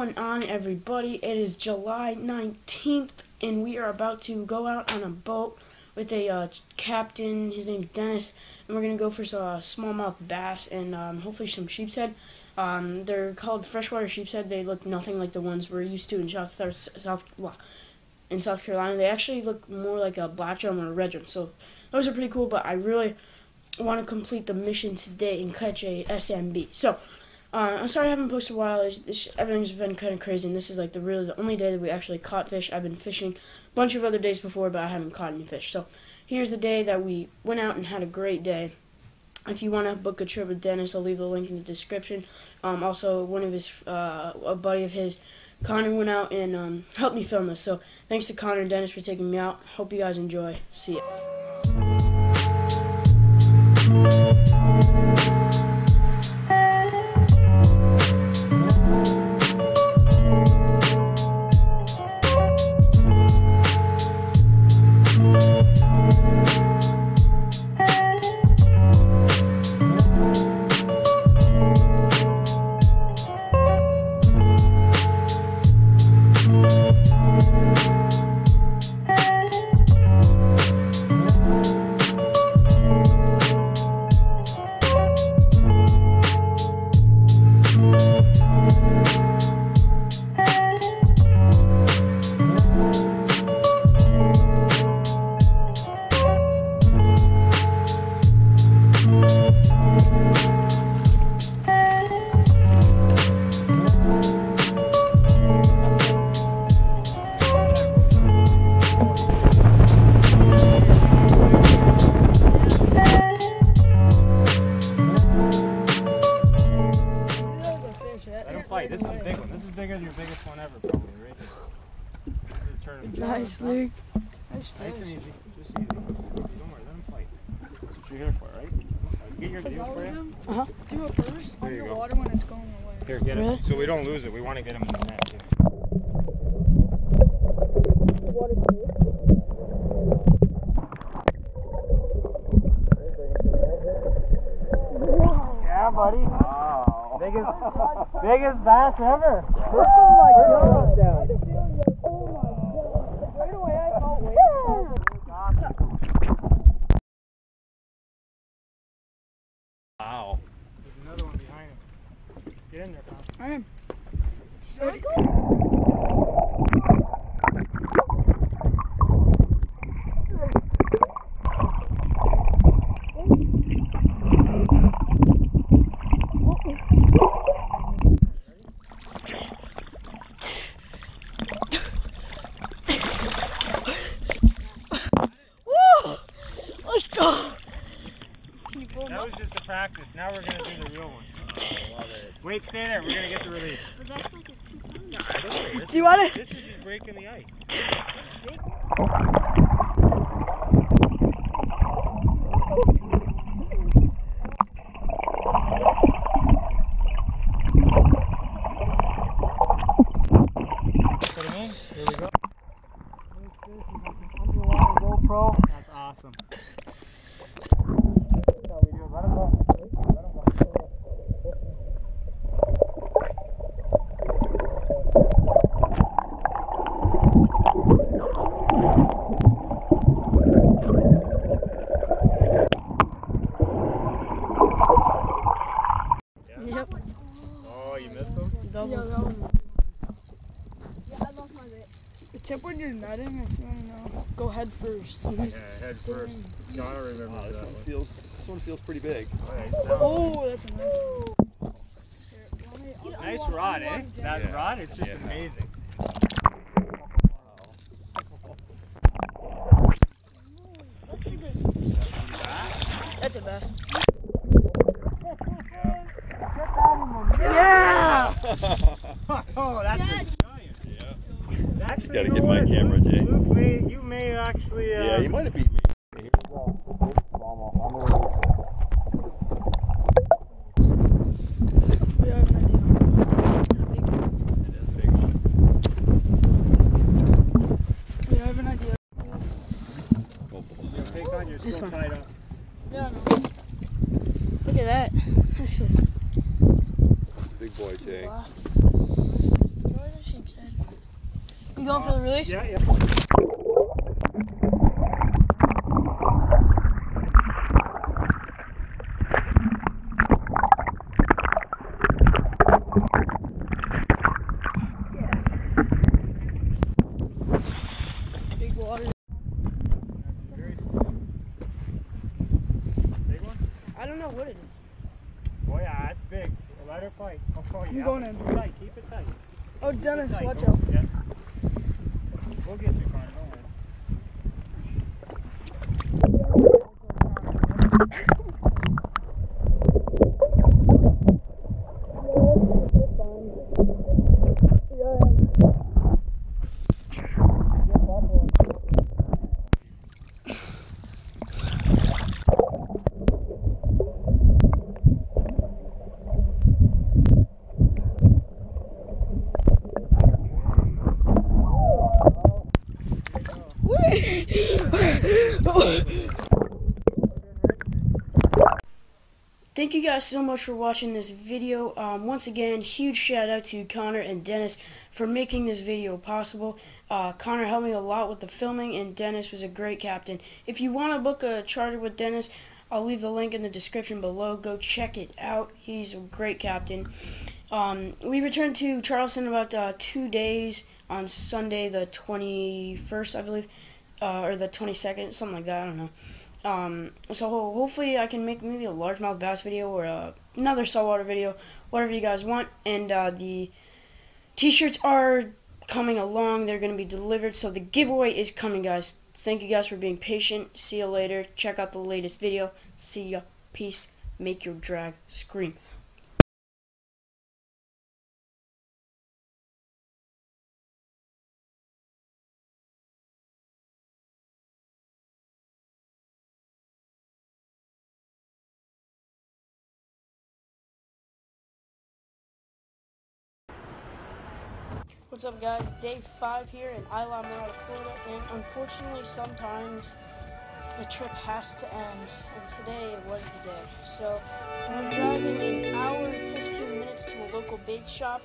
going on, everybody? It is July 19th, and we are about to go out on a boat with a uh, captain. His name's Dennis, and we're going to go for some uh, smallmouth bass and um, hopefully some sheepshead. Um, they're called freshwater sheepshead. They look nothing like the ones we're used to in South, South, in South Carolina. They actually look more like a black drum or a red drum. So those are pretty cool, but I really want to complete the mission today and catch a SMB. So uh, I'm sorry I haven't posted a while. It's, everything's been kind of crazy, and this is like the really the only day that we actually caught fish. I've been fishing a bunch of other days before, but I haven't caught any fish. So here's the day that we went out and had a great day. If you want to book a trip with Dennis, I'll leave the link in the description. Um, also, one of his, uh, a buddy of his, Connor, went out and um, helped me film this. So thanks to Connor and Dennis for taking me out. Hope you guys enjoy. See ya. This is a big one. This is bigger than your biggest one ever, probably, right here. Nice, Luke. Nice, nice and easy. Just easy. Don't worry, let him fight. That's what you're here for, right? Get your deal for you. Uh huh. Do it first. There you go. Water when it's going away. Here, get Really? it. So we don't lose it. We want to get him in the net. Too. Yeah, buddy. Wow. Biggest, biggest bass ever. Oh my god. Down. Right away I felt weight. Wow. There's another one behind him. Get in there, Tom. I am. Let's That was just a practice. Now we're gonna do the real one. Wait, stay there. We're gonna get the release. Do you want it? This is just breaking the ice. Put him in. Here we go. Underwater GoPro. That's awesome. That's how we do it. Let him go. Let him go. Yep. Oh, you missed him? Double. The tip when you're nutting, if you want to know, go head first. Yeah, head first. Gotta remember Wow, this that one one. feels this one feels pretty big. Alright, so- Oh, that's a nice one. Here, me- Nice I'll- rod, eh? walk down. That Yeah. rod is just Yeah. amazing. That's a bass. Yeah! oh, that's a giant. Yeah. Actually, Gotta you get my camera, Luke, Jay. Luke may, you may actually. Uh, Yeah, you might have beat me. We have an idea. We have an idea. You take This one. tied up. Yeah, no. Look at that. That's a- Big boy, Jay. No, You going for the release? Yeah, yeah. Big water. Big one? I don't know what it is. Oh yeah, that's big. Let her fight. I'll call you. I'm going in. Keep it tight. Keep it tight. Oh, Dennis, Tight. watch out. Yeah. We'll get you, Connor. Don't worry. Thank you guys so much for watching this video. Um, once again, huge shout out to Connor and Dennis for making this video possible. Uh, Connor helped me a lot with the filming, and Dennis was a great captain. If you want to book a charter with Dennis, I'll leave the link in the description below. Go check it out. He's a great captain. Um, we returned to Charleston about uh, two days on Sunday, the 21st, I believe, uh, or the 22nd, something like that. I don't know. Um, so hopefully I can make maybe a largemouth bass video or uh, another saltwater video, whatever you guys want. And uh, the t-shirts are coming along. They're going to be delivered. So the giveaway is coming, guys. Thank you guys for being patient. See you later. Check out the latest video. See ya. Peace. Make your drag scream. What's up, guys? Day five here in Islamorada, Florida, and unfortunately, sometimes the trip has to end, and today was the day. So we're driving an hour and 15 minutes to a local bait shop